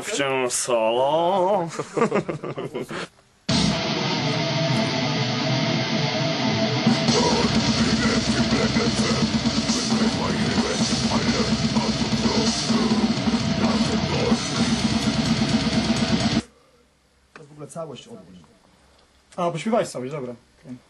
ja wciąż solo. całość odgryźć. A, pośpiewałeś całość, dobra. Okay.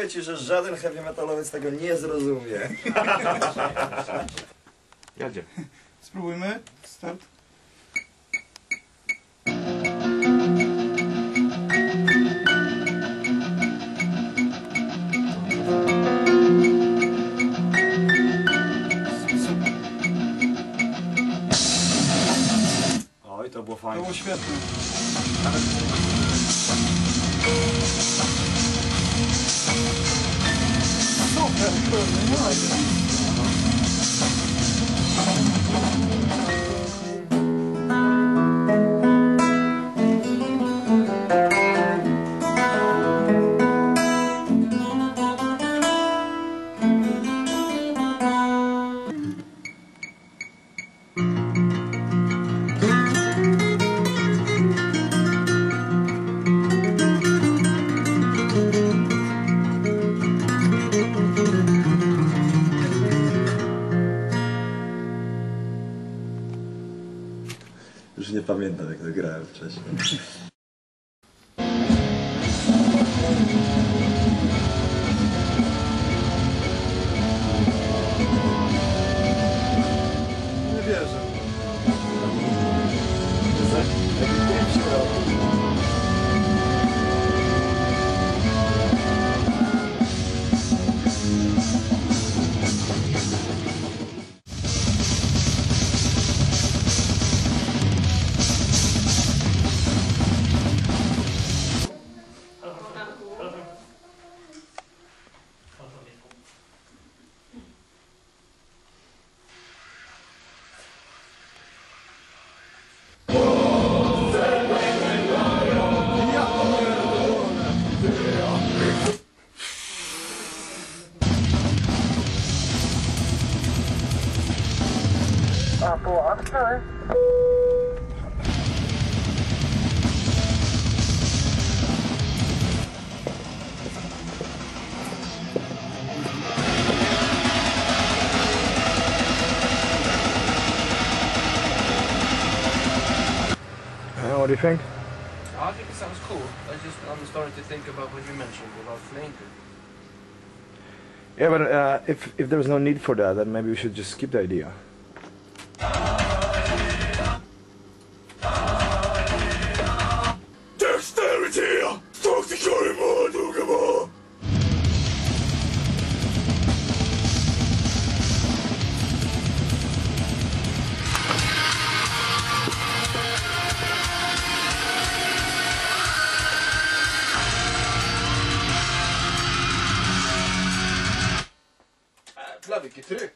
Gwarantuję ci, że żaden heavy metalowiec tego nie zrozumie. Jadzie. Spróbujmy. Start. Oj, to było fajne. To było świetne. そうか。nie pamiętam jak to grałem wcześniej. uh, what do you think? I think it sounds cool. I just I'm starting to think about what you mentioned about flanker. Yeah, but uh, if if there's no need for that, then maybe we should just skip the idea. jävlar vilket tryck!